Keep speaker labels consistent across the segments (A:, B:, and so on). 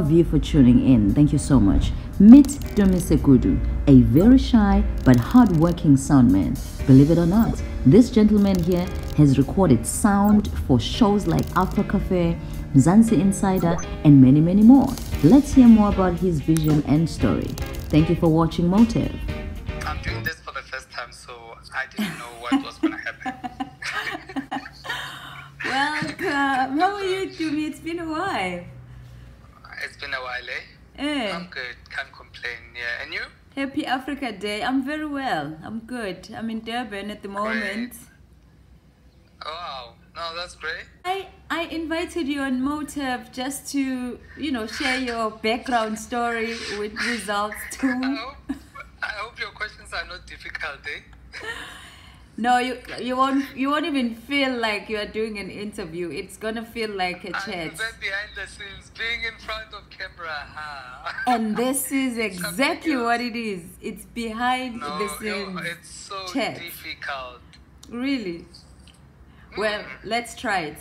A: love you for tuning in. Thank you so much. Meet Tumi Sekudu, a very shy but hardworking soundman. Believe it or not, this gentleman here has recorded sound for shows like Afro Cafe, Mzansi Insider, and many, many more. Let's hear more about his vision and story. Thank you for watching MOTAV.
B: I'm doing this for the first time, so I didn't know what was going to happen.
A: Welcome. How are you, Tumi? It's been a while.
B: It's been a while, eh?
A: Eh.
B: I'm good. Can't complain. Yeah. And you?
A: Happy Africa Day. I'm very well. I'm good. I'm in Durban at the moment.
B: Wow. No, that's great.
A: I, I invited you on MOTAV just to, you know, share your background story with results
B: I
A: too.
B: hope, I hope your questions are not difficult, eh?
A: No, you you won't you won't even feel like you are doing an interview. It's gonna feel like a chat.
B: behind the scenes, being in front of camera. Huh?
A: And this is exactly what it is. It's behind
B: no,
A: the scenes.
B: it's so
A: chat.
B: difficult.
A: Really? Well,
B: Mm.
A: let's try it.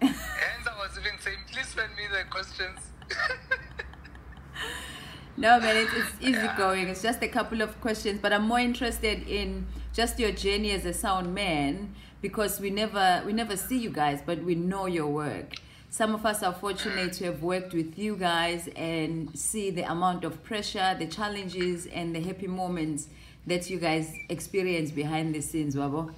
B: Hence, I was even saying, please send me the questions.
A: No, man, it's, it's easy going. It's just a couple of questions, but I'm more interested in just your journey as a sound man because we never we never see you guys, but we know your work. Some of us are fortunate to have worked with you guys and see the amount of pressure, the challenges, and the happy moments that you guys experience behind the scenes, Wabo.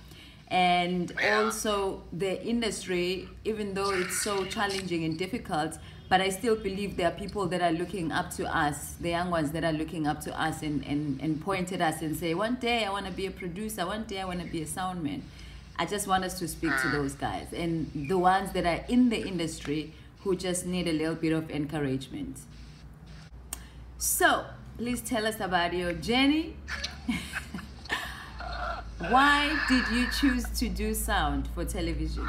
A: And also the industry, even though it's so challenging and difficult, but I still believe there are people that are looking up to us, the young ones that are looking up to us and, and, and point at us and say, one day I want to be a producer, one day I want to be a sound man. I just want us to speak to those guys and the ones that are in the industry who just need a little bit of encouragement. So, please tell us about your journey. Why did you choose to do sound for television?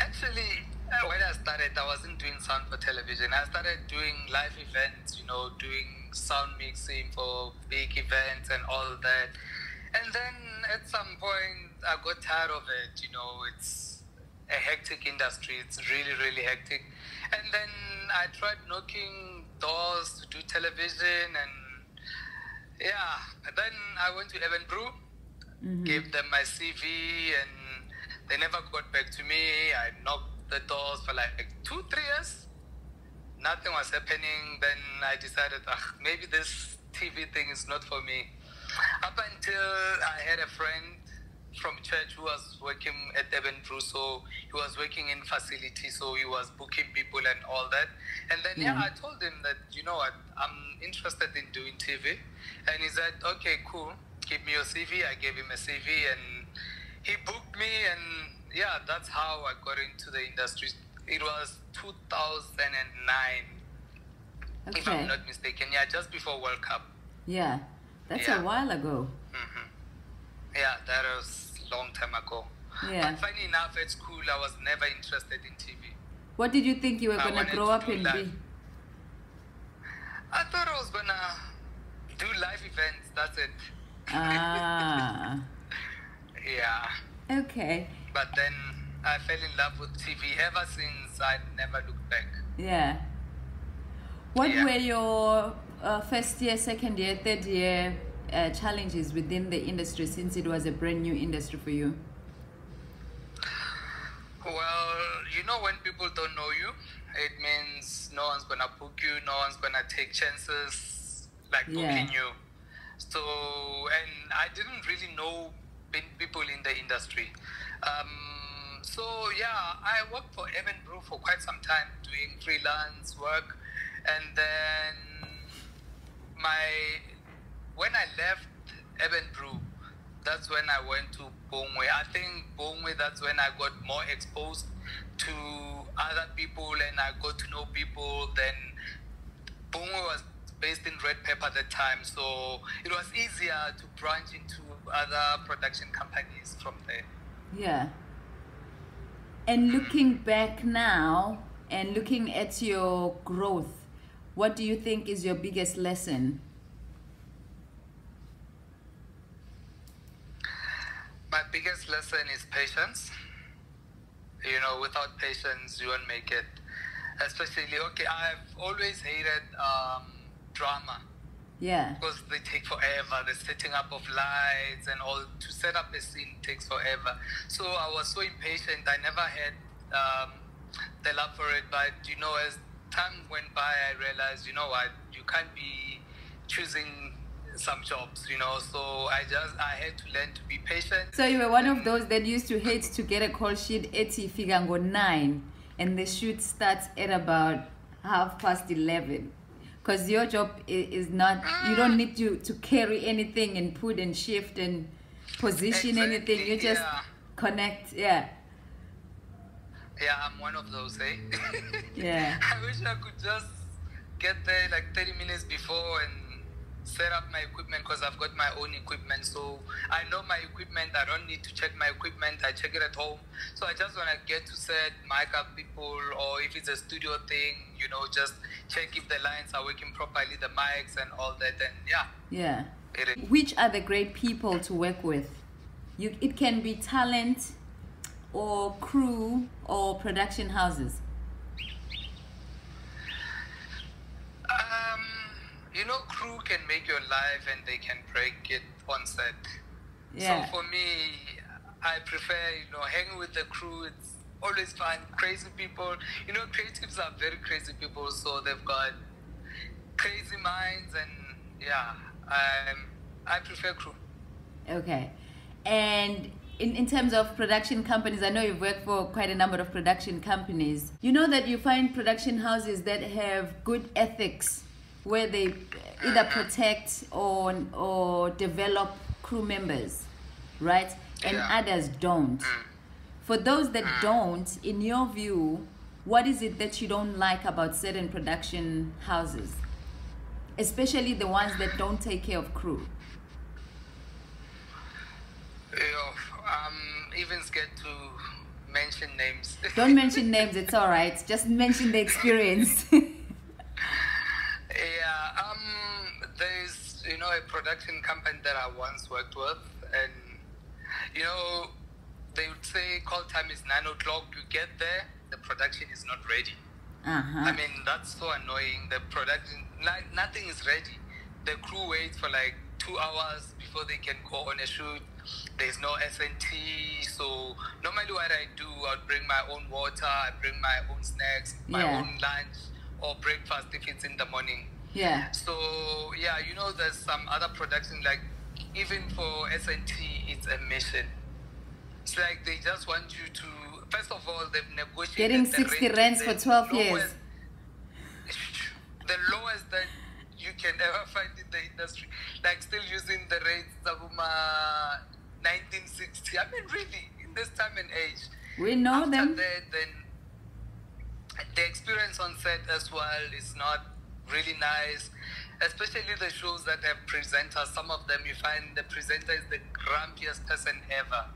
B: Actually, uh, I wasn't doing sound for television. I started doing live events, you know, doing sound mixing for big events and all that. And then at some point, I got tired of it. You know, it's a hectic industry. It's really, really hectic. And then I tried knocking doors to do television and yeah. And then I went to Urban Brew mm-hmm. gave them my CV and they never got back to me. I knocked the doors for like two, three years. Nothing was happening. Then I decided, ah, maybe this TV thing is not for me. Up until I had a friend from church who was working at Urban Brew, so he was working in facility, so he was booking people and all that. And then yeah,
A: Yeah.
B: I told him that you know what, I'm interested in doing TV, and he said, okay, cool, give me your CV. I gave him a CV, and he booked me, and yeah, that's how I got into the industry. It was 2009, if I'm not mistaken. Yeah, just before World Cup.
A: Yeah, that's
B: Yeah.
A: a while ago.
B: Yeah, that was long time ago.
A: Yeah.
B: But funny enough, at school, I was never interested in TV.
A: What did you think you were
B: I
A: gonna grow
B: to
A: up and be?
B: I thought I was gonna do live events. That's it.
A: Ah,
B: Yeah.
A: okay.
B: But then I fell in love with TV. Ever since, I never looked back.
A: Yeah. What
B: Yeah.
A: were your uh, first year, second year, third year uh, challenges within the industry since it was a brand new industry for you?
B: Well, you know, when people don't know you, it means no one's gonna book you, no one's gonna take chances like
A: Yeah.
B: booking you. So, and I didn't really know people in the industry. Um, so yeah, I worked for Urban Brew for quite some time, doing freelance work, and then my when I left Urban Brew, that's when I went to Bongwe. I think Bongwe, that's when I got more exposed to other people and I got to know people. Then Bongwe was based in Red Pepper at the time, so it was easier to branch into other production companies from there.
A: Yeah. And looking back now, and looking at your growth, what do you think is your biggest lesson?
B: My biggest lesson is patience. You know, without patience, you won't make it. Especially, okay, I've always hated um, drama
A: Yeah.
B: because they take forever. The setting up of lights and all to set up a scene takes forever. So I was so impatient. I never had um, the love for it. But you know, as time went by, I realized, you know what, you can't be choosing some jobs. You know, so I just I had to learn to be patient.
A: So you were one of those that used to hate to get a call sheet 80 figango 9 and the shoot starts at about half past 11 because your job is not you don't need to to carry anything and put and shift and position anything you just
B: yeah.
A: connect yeah
B: Yeah, I'm one of those, eh?
A: Yeah.
B: I wish I could just get there like 30 minutes before and set up my equipment because I've got my own equipment. So I know my equipment. I don't need to check my equipment. I check it at home. So I just want to get to set, mic up people, or if it's a studio thing, you know, just check if the lines are working properly, the mics and all that. And yeah,
A: yeah which are the great people to work with you it can be talent or crew or production houses
B: Um, you know, crew can make your life and they can break it on set.
A: yeah
B: So for me, I prefer, you know, hanging with the crew. It's always fun. Crazy people. You know, creatives are very crazy people, so they've got crazy minds, and yeah, um, I prefer crew.
A: Okay. And in, in terms of production companies, I know you've worked for quite a number of production companies. You know that you find production houses that have good ethics where they either protect or, or develop crew members, right? And
B: Yeah.
A: others don't. Mm. For those that mm. don't, in your view, what is it that you don't like about certain production houses? Especially the ones that don't take care of crew.
B: Know, I'm even scared to mention names.
A: Don't mention names, it's all right. Just mention the experience.
B: Yeah, um, there's you know a production company that I once worked with, and you know they would say call time is nine o'clock. You get there, the production is not ready.
A: uh-huh.
B: I mean that's so annoying. The production, like nothing is ready. The crew waits for like two hours before they can go on a shoot. There's no SNT, so normally what I do, I'd bring my own water, I bring my own snacks, my
A: Yeah.
B: own lunch or breakfast if it's in the morning.
A: Yeah.
B: So yeah, you know, there's some other production like even for SNT, it's a mission. It's like they just want you to. First of all, they've negotiated
A: Getting
B: the
A: 60
B: rate to
A: rands for 12 years.
B: The lowest that you can ever find in the industry, like still using the rates of uh, 1960. I mean, really, in this time and age.
A: We know
B: After
A: them.
B: that, then the experience on set as well is not really nice. Especially the shows that have presenters. Some of them you find the presenter is the grumpiest person ever.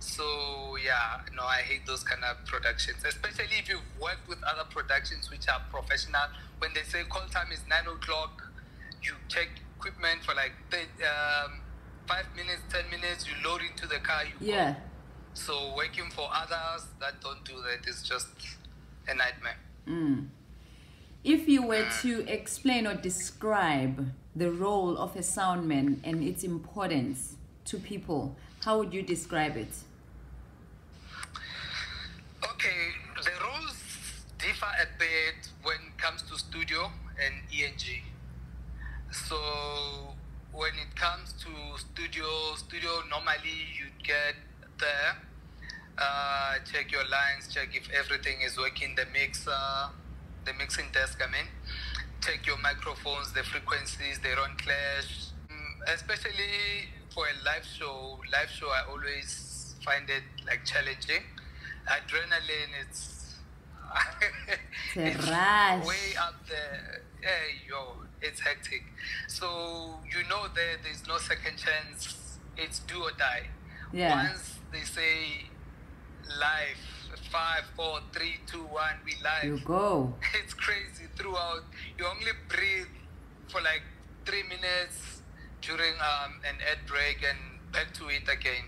B: So yeah, no, I hate those kind of productions. Especially if you've worked with other productions which are professional. When they say call time is nine o'clock, you check equipment for like th- um, five minutes, ten minutes. You load into the car. You go.
A: Yeah.
B: So working for others that don't do that is just a nightmare.
A: Mm. If you were to explain or describe the role of a soundman and its importance to people, how would you describe it?
B: Okay, the rules differ a bit when it comes to studio and ENG. So when it comes to studio, studio normally you get there, uh, check your lines, check if everything is working, the mixer, the mixing desk, I mean, check your microphones, the frequencies, they don't clash. Mm, Especially for a live show, live show I always find it like challenging. Adrenaline, it's
A: It's
B: way up there. Hey, yo, it's hectic. So you know there, there's no second chance. It's do or die.
A: Yeah.
B: Once they say live, five, four, three, two, one, we live.
A: You go.
B: It's crazy throughout. You only breathe for like three minutes during um, an ad break and back to it again.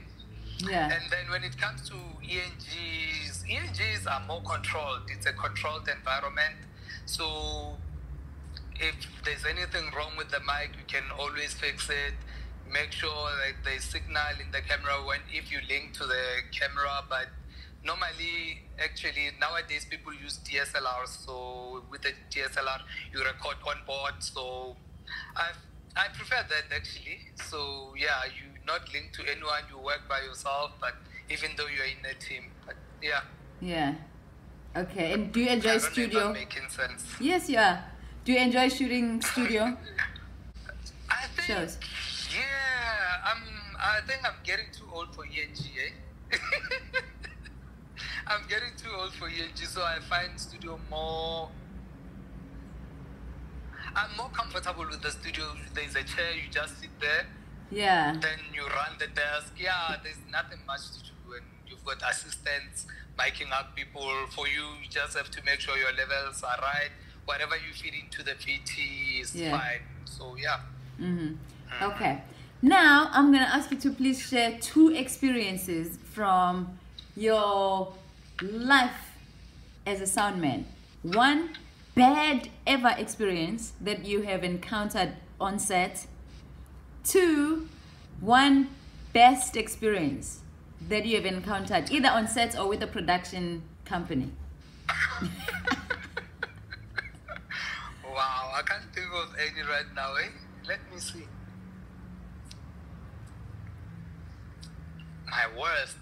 A: Yeah.
B: And then when it comes to ENGs, ENGs are more controlled. It's a controlled environment. So if there's anything wrong with the mic, you can always fix it. Make sure that there's signal in the camera when if you link to the camera. But normally, actually, nowadays people use DSLR. So with the DSLR, you record on board. So I I prefer that actually. So yeah, you not linked to anyone. You work by yourself, but even though you're in a team, but yeah.
A: Yeah. Okay. And do you enjoy
B: I don't know if
A: studio?
B: Making sense.
A: Yes, yeah. Do you enjoy shooting studio?
B: I think,
A: Shows.
B: yeah, I'm. I think I'm getting too old for ENG. Eh? I'm getting too old for ENG, so I find studio more. I'm more comfortable with the studio. There's a chair, you just sit there,
A: Yeah.
B: then you run the desk. Yeah, there's nothing much to do, and you've got assistants miking up people for you. You just have to make sure your levels are right. Whatever you feed into the VT is
A: Yeah.
B: fine. So yeah.
A: Mm-hmm. Okay. Now I'm gonna ask you to please share two experiences from your life as a soundman. One bad ever experience that you have encountered on set. Two, one best experience that you have encountered either on set or with a production company.
B: Wow, I can't think of any right now. Eh? Let me see. My worst.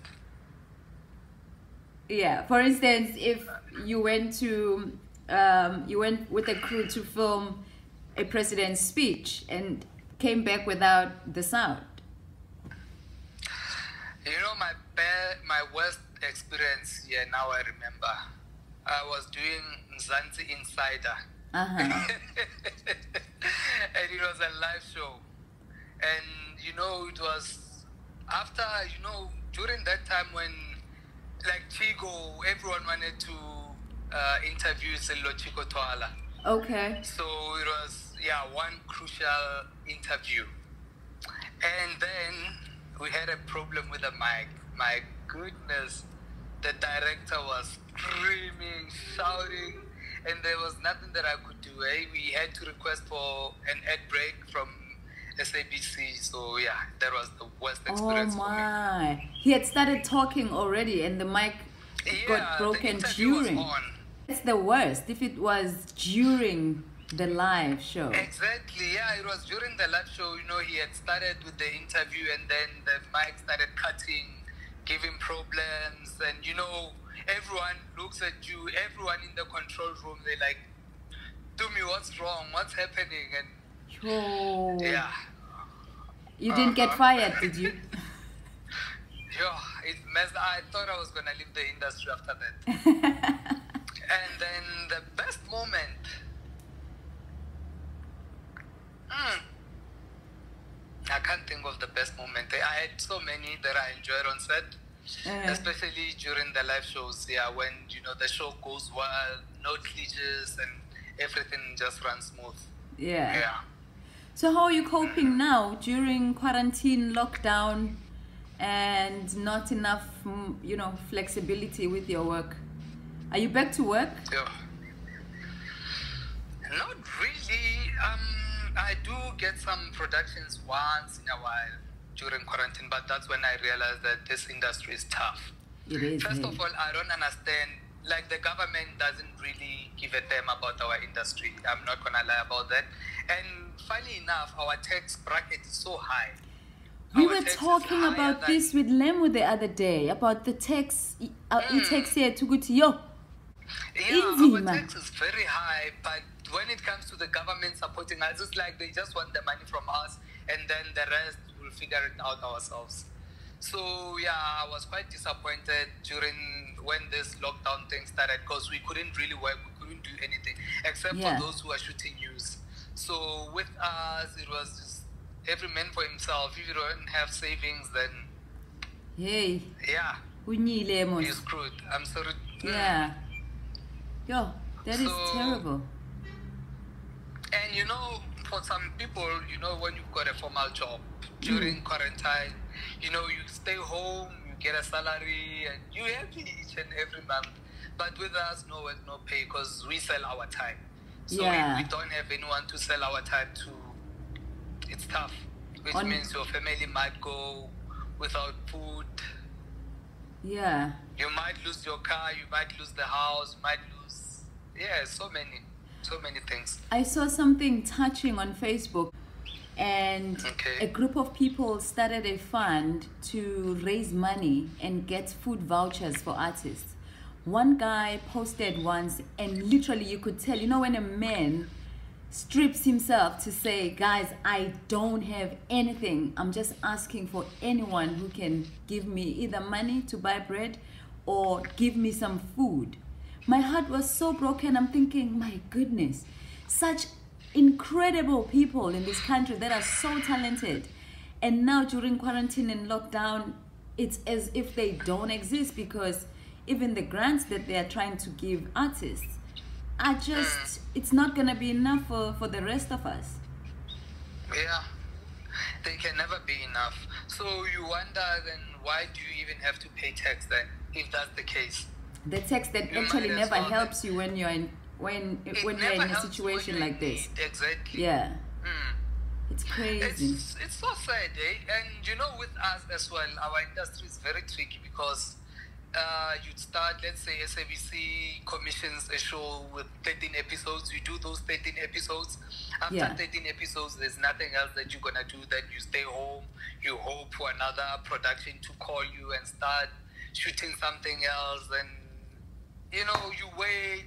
A: Yeah. For instance, if you went to um, you went with a crew to film a president's speech and came back without the sound.
B: You know my bad, my worst experience. Yeah, now I remember. I was doing Mzansi Insider.
A: Uh huh.
B: and it was a live show. And you know, it was after, you know, during that time when, like Chicco, everyone wanted to uh, interview Sello Chicco Twala.
A: Okay.
B: So it was, yeah, one crucial interview. And then we had a problem with the mic. My goodness, the director was screaming, shouting, and there was nothing that I could do. Eh? We had to request for an ad break from SABC. So yeah, that was the worst
A: Oh
B: experience for me.
A: my! He had started talking already, and the mic
B: Yeah,
A: got
B: the
A: broken during. It's the worst if it was during the live show.
B: Exactly, yeah, it was during the live show, you know, he had started with the interview and then the mic started cutting, giving problems, and you know, everyone looks at you, everyone in the control room, they're like, Tumi, what's wrong? What's happening? And
A: Oh.
B: yeah,
A: You didn't get
B: Uh-huh.
A: fired, did you?
B: yeah, it messed I thought I was gonna leave the industry after that. and then the best moment. Hmm. I can't think of the best moment. I had so many that I enjoyed on set,
A: Uh,
B: especially during the live shows. Yeah, when you know the show goes well, no glitches, and everything just runs smooth.
A: yeah.
B: Yeah.
A: So how are you coping now during quarantine, lockdown, and not enough, mm, you know, flexibility with your work? Are you back to work?
B: Yeah. Not really. Um, I do get some productions once in a while during quarantine, but that's when I realized that this industry is tough.
A: It is.
B: First of all, I don't understand. Like the government doesn't really give a damn about our industry. I'm not gonna lie about that. And funny enough, our tax bracket is so high.
A: We
B: Our
A: were talking about
B: than-
A: this with Lemo the other day about the tax. Uh,
B: Mm.
A: e-tax here to go to yo.
B: Yeah, our tax is very high, but when it comes to the government supporting us, it's like they just want the money from us, and then the rest we'll figure it out ourselves. So yeah, I was quite disappointed during when this lockdown thing started because we couldn't really work, we couldn't do anything except
A: Yeah.
B: for those who are shooting news. So with us, it was just every man for himself. If you don't have savings, then
A: Hey,
B: yeah,
A: Unyile mos.
B: you're screwed. I'm sorry.
A: Yeah. Yo, that is
B: So-
A: terrible.
B: And you know, for some people, you know, when you've got a formal job during
A: Mm.
B: quarantine, you know, you stay home, you get a salary, and you happy each and every month. But with us, no work, no pay, because we sell our time. So
A: Yeah.
B: if we don't have anyone to sell our time to, it's tough. Which
A: On-
B: means your family might go without food.
A: Yeah.
B: You might lose your car, you might lose the house, you might lose, yeah, so many, so many things.
A: I saw something touching on Facebook, and
B: Okay.
A: a group of people started a fund to raise money and get food vouchers for artists. One guy posted once, and literally, you could tell, you know, when a man strips himself to say, Guys, I don't have anything. I'm just asking for anyone who can give me either money to buy bread or give me some food. My heart was so broken. I'm thinking, My goodness, such incredible people in this country that are so talented. And now during quarantine and lockdown, it's as if they don't exist because even the grants that they are trying to give artists are just mm. it's not gonna be enough for, for the rest of us.
B: Yeah, they can never be enough. So you wonder then why do you even have to pay tax then, if that's the case?
A: The tax that
B: You
A: actually never helps you when you're in when
B: It
A: when you're in a situation like this.
B: need. Exactly.
A: Yeah.
B: Mm.
A: It's crazy.
B: It's, it's so sad, eh? And you know, with us as well, our industry is very tricky because uh, you'd start, let's say, SABC commissions a show with 13 episodes. You do those 13 episodes. After
A: Yeah.
B: 13 episodes, there's nothing else that you're going to do. Then you stay home. You hope for another production to call you and start shooting something else. And, you know, you wait,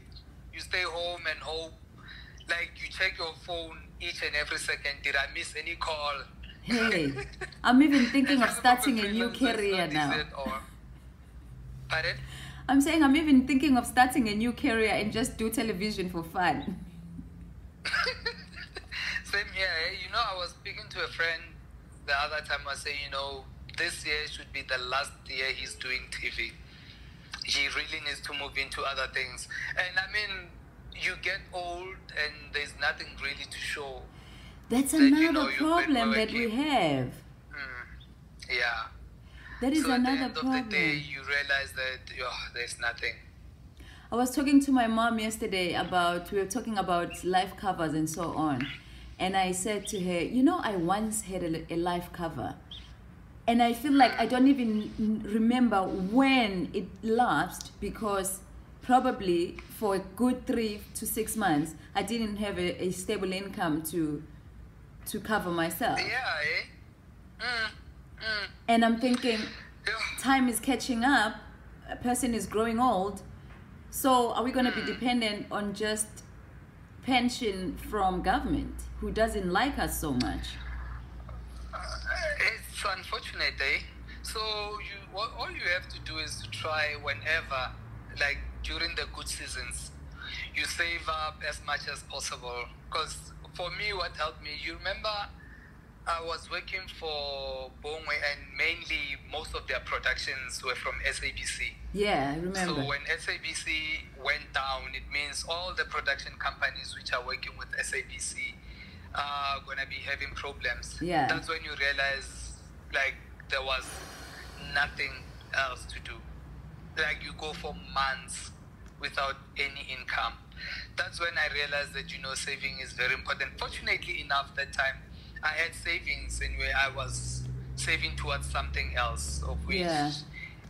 B: you stay home and hope. Like, you check your phone each and every second. Did I miss any call?
A: Hey, I'm even thinking of starting a new career now.
B: or- Pardon?
A: I'm saying I'm even thinking of starting a new career and just do television for fun.
B: Same here. eh? You know, I was speaking to a friend the other time. I say, you know, this year should be the last year he's doing TV. He really needs to move into other things. And I mean, you get old and there's nothing really to show.
A: That's
B: you
A: another
B: you've been
A: problem that we have.
B: Mm. Yeah.
A: That is
B: so at the
A: another
B: end of
A: problem.
B: the day, you realize that oh, there's nothing.
A: I was talking to my mom yesterday about we were talking about life covers and so on, and I said to her, you know, I once had a, a life cover, and I feel like I don't even remember when it lapsed because probably for a good three to six months I didn't have a, a stable income to to cover myself,
B: Yeah, eh? Mm. Mm.
A: and I'm thinking
B: Yeah.
A: time is catching up a person is growing old so are we going to be dependent on just pension from government who doesn't like us so much
B: it's unfortunate, eh? So you, what, all you have to do is to try whenever, like during the good seasons, you save up as much as possible. Because for me, what helped me, you remember, I was working for Bongwe, and mainly most of their productions were from SABC.
A: yeah I remember
B: So when SABC went down, it means all the production companies which are working with SABC are gonna be having problems.
A: Yeah.
B: That's when you realize like there was nothing else to do. Like you go for months without any income. That's when I realized that you know saving is very important. Fortunately enough, that time I had savings anyway. I was saving towards something else, of which
A: Yeah.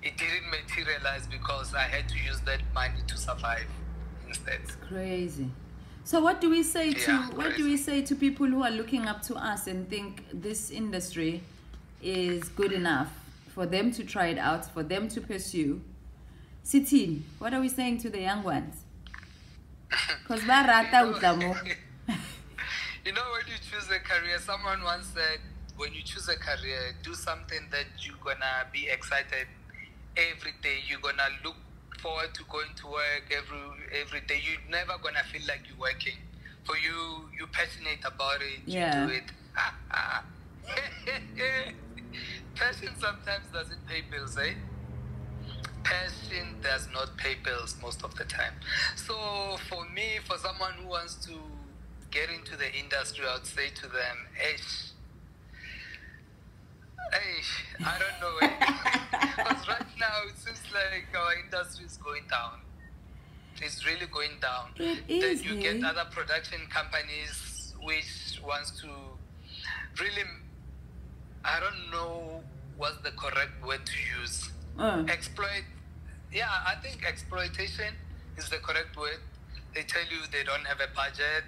B: it didn't materialize because I had to use that money to survive instead.
A: crazy so what do we say to
B: Yeah,
A: what do we say to people who are looking up to us and think this industry is good enough for them to try it out for them to pursue Sitin, what are we saying to the young ones because
B: you know, when you choose a career, someone once said, when you choose a career, do something that you're gonna be excited every day. You're gonna look forward to going to work every every day. You're never gonna feel like you're working. For you, you're passionate about it.
A: Yeah.
B: You do it. Passion sometimes doesn't pay bills, eh? passion does not pay bills most of the time. So for me, for someone who wants to get into the industry, I would say to them, Ish, Ish, I don't know. Because right now it seems like our industry is going down. It's really going down.
A: It
B: then you
A: eh?
B: get other production companies which wants to really I don't know what's the correct word to use.
A: Uh,
B: Exploit yeah, I think exploitation is the correct word. They tell you they don't have a budget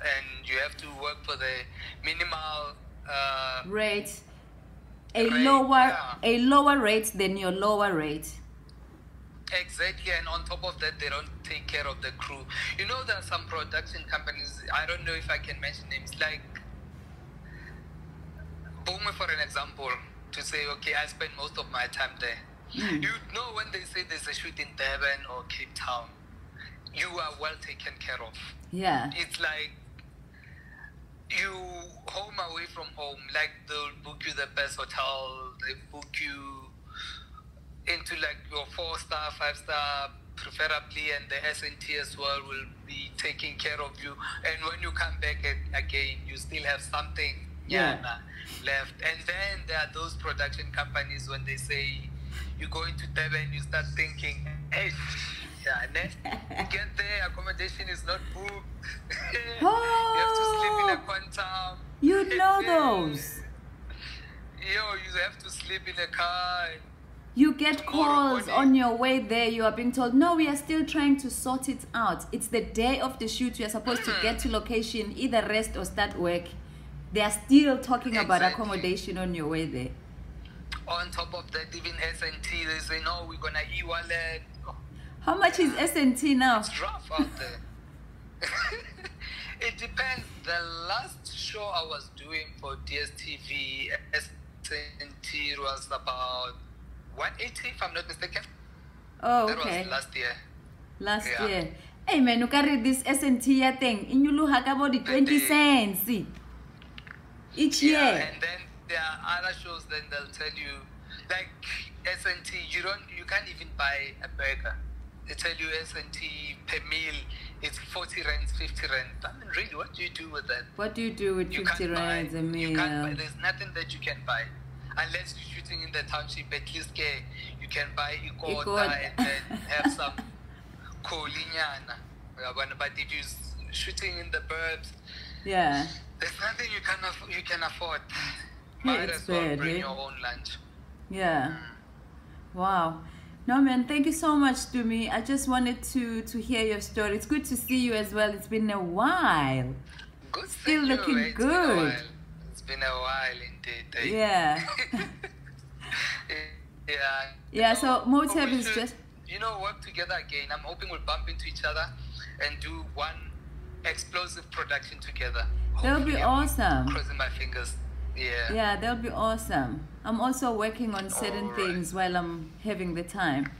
B: and you have to work for the minimal uh,
A: rate a
B: Rate,
A: lower
B: yeah.
A: a lower rate than your lower rate.
B: Exactly, and on top of that, they don't take care of the crew. You know, there are some production companies. I don't know if I can mention names. Like, Boom, for an example, to say, okay, I spend most of my time there.
A: Mm.
B: You know, when they say there's a shoot in Durban or Cape Town, you are well taken care of.
A: Yeah.
B: It's like you home away from home. Like they'll book you the best hotel. They book you into like your four star, five star, preferably, and the SNT as well will be taking care of you. And when you come back again, you still have something
A: Yeah.
B: yana, left. And then there are those production companies when they say you go into Durban, you start thinking, hey, yeah, and then you get there, accommodation is not booked. you have to sleep in a
A: Oh.
B: quantum.
A: You know those.
B: Yo, you have to sleep in a car.
A: You get calls on your way there. You are being told, no, we are still trying to sort it out. It's the day of the shoot. You are supposed to hmm. get to location, either rest or start work. They are still talking about
B: Exactly.
A: accommodation on your way there.
B: On top of that, even SNT, they say, no, we're going to e-wallet.
A: How much is SNT now?
B: It's rough out there. it depends. The last show I was doing for DSTV, SNT was about 180, if I'm not mistaken.
A: Oh,
B: That
A: okay.
B: was last year.
A: Last
B: yeah.
A: year. Hey man, you carry this SNT thing. Inyuluha ka about the 20
B: day.
A: cents each
B: Yeah,
A: year.
B: and then there are other shows. Then they'll tell you, like SNT, you don't, you can't even buy a burger. They tell you SNT per meal it's forty rand, fifty rand. I mean, really, what do you do with that?
A: What do you do with
B: You
A: 50
B: can't buy.
A: rands a
B: You can't buy.
A: meal?
B: There's nothing that you can buy. Unless you're shooting in the township, at least you can buy ikota and then have some kolinyana. But if you're shooting in the burbs,
A: Yeah.
B: there's nothing you can aff- you can afford. Might
A: it's
B: as well
A: bad,
B: bring
A: eh?
B: your own lunch.
A: Yeah. Wow. No man, thank you so much Tumi. I just wanted to to hear your story. It's good to see you as well. It's been a while.
B: Good.
A: Still
B: thank you,
A: looking
B: eh? Been
A: good.
B: while. It's been a while indeed. eh?
A: Yeah.
B: yeah.
A: Yeah, so
B: MOTAV
A: is just-
B: You know, work together again. I'm hoping we'll bump into each other and do one explosive production together.
A: That'll be
B: Hopefully, I'm
A: awesome.
B: Crossing my fingers. Yeah.
A: Yeah, that'll be awesome. I'm also working on certain
B: Alright.
A: things while I'm having the time.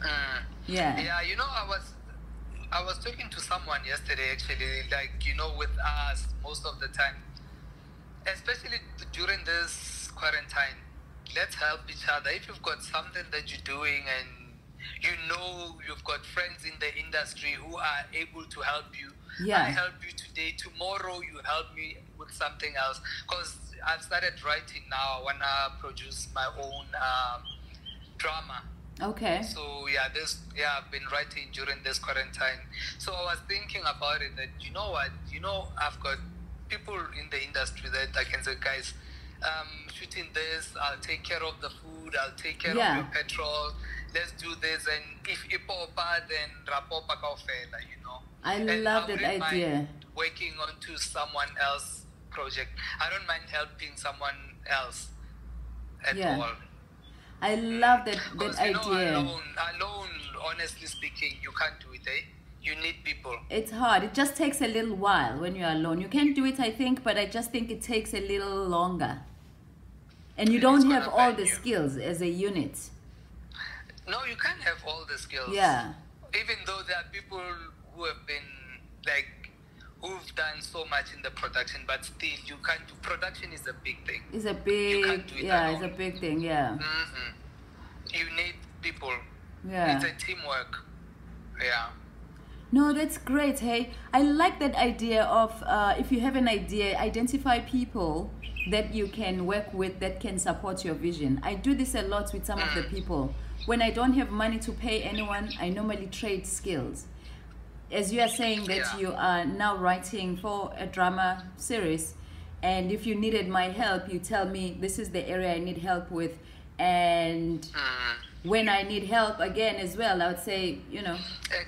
B: Mm.
A: Yeah.
B: Yeah, you know, I was I was talking to someone yesterday actually, like, you know, with us most of the time, especially during this quarantine, let's help each other. If you've got something that you're doing and you know you've got friends in the industry who are able to help you,
A: Yeah.
B: I help you today, tomorrow you help me with something else. Because I've started writing now, I want to produce my own um, drama.
A: Okay.
B: So yeah, this yeah, I've been writing during this quarantine. So I was thinking about it that you know what, you know, I've got people in the industry that I can say, guys, um, shooting this, I'll take care of the food, I'll take care
A: Yeah.
B: of your petrol. Let's do this, and if ipopa, then rapopa kaofela, you know.
A: I
B: And
A: love
B: I
A: that idea.
B: Working onto someone else project. I don't mind helping someone else at
A: Yeah.
B: all.
A: I love that, that
B: you know,
A: idea.
B: alone, alone, honestly speaking, you can't do it, eh? You need people.
A: It's hard. It just takes a little while when you're alone. You can do it, I think, but I just think it takes a little longer. And you don't have all the
B: you.
A: skills as a unit.
B: No, you can't have all the skills.
A: Yeah.
B: Even though there are people who have been like who've done so much in the production, but still, you can't do. Production is a big thing.
A: It's a
B: can't
A: big,
B: do it
A: yeah, it's a big thing, yeah.
B: hmm you need people.
A: Yeah.
B: It's a teamwork. Yeah.
A: No, that's great. Hey, I like that idea of uh, if you have an idea, identify people that you can work with that can support your vision. I do this a lot with some of the people. When I don't have money to pay anyone, I normally trade skills. As you are saying that
B: Yeah.
A: you are now writing for a drama series, and if you needed my help, you tell me this is the area I need help with, and
B: Mm.
A: When I need help again as well, I would say, you know,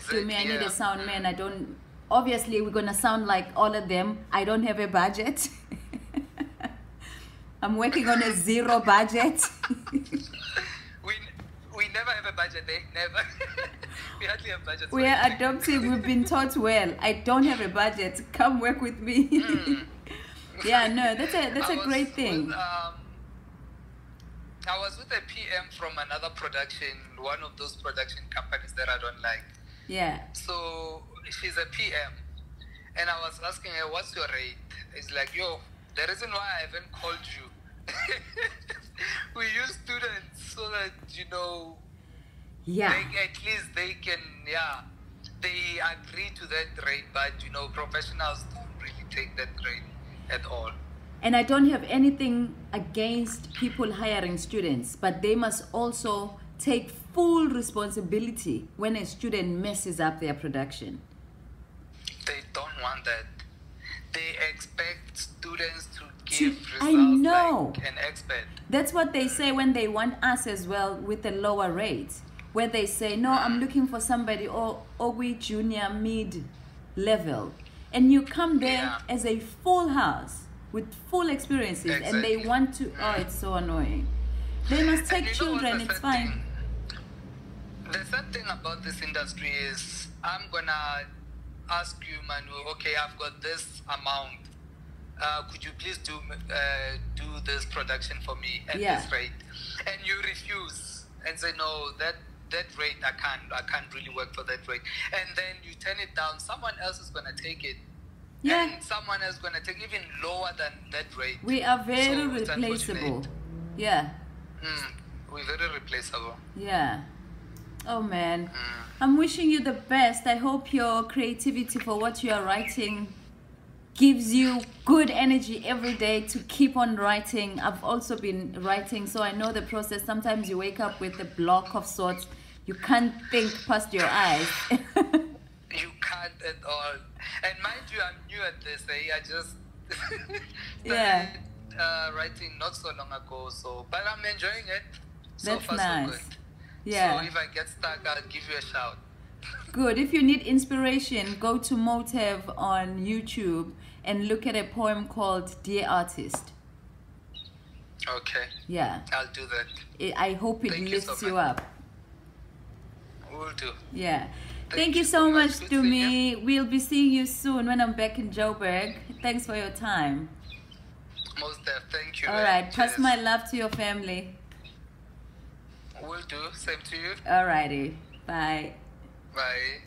A: Tumi, I need a sound man. I don't. Obviously, we're gonna sound like all of them. I don't have a budget. I'm working on a zero budget.
B: We we never have a budget, eh? Never. we hardly have budget.
A: we are adopting. We've been taught well. I don't have a budget. Come work with me. yeah, no, that's a that's
B: I
A: a
B: was
A: great thing.
B: With, um, I was with a PM from another production, one of those production companies that I don't like.
A: Yeah,
B: So she's a PM, and I was asking her, "What's your rate?" It's like, "Yo, the reason why I haven't called you, we use students so that you know
A: yeah.
B: they, at least they can, yeah, they agree to that rate, but you know, professionals don't really take that rate at all."
A: And I don't have anything against people hiring students, but they must also take full responsibility when a student messes up their production.
B: They don't want that. They expect students to give
A: I
B: results
A: know.
B: like an expert.
A: That's what they say when they want us as well with a lower rate. Where they say, No, I'm looking for somebody or OWI junior mid level. And you come there
B: Yeah.
A: as a full house with full experiences and they want to oh it's so annoying. They must take
B: And you know
A: children, it's fine.
B: thing- The sad thing about this industry is I'm gonna ask you, Manu. Okay, I've got this amount. Uh, could you please do uh, do this production for me at
A: Yeah.
B: this rate? And you refuse and say no. That that rate I can't. I can't really work for that rate. And then you turn it down. Someone else is gonna take it.
A: Yeah.
B: And someone is gonna take even lower than that rate.
A: We are very
B: So
A: replaceable. Yeah.
B: Mm, we're very replaceable.
A: Yeah. Oh man.
B: Mm.
A: I'm wishing you the best. I hope your creativity for what you are writing gives you good energy every day to keep on writing. I've also been writing, so I know the process. Sometimes you wake up with a block of sorts. You can't think past your eyes.
B: You can't at all. And mind you, I'm new at this. Eh? I just started
A: Yeah.
B: uh, writing not so long ago. So, but I'm enjoying it. So
A: That's
B: far,
A: nice.
B: so good.
A: yeah.
B: So if I get stuck, I'll give you a shout.
A: Good. If you need inspiration, go to MOTAV on YouTube and look at a poem called Dear Artist.
B: Okay,
A: Yeah.
B: I'll do that.
A: I hope it
B: Thank you
A: lifts
B: so
A: you up.
B: Will do.
A: Yeah. Thank, you so much,
B: much. Good seeing
A: Tumi. We'll be seeing you soon when I'm back in Joburg. Thanks for your time.
B: Most def. Thank you.
A: All right. Pass my love to your family.
B: Will do. Same to you.
A: Alrighty. Bye.
B: Bye.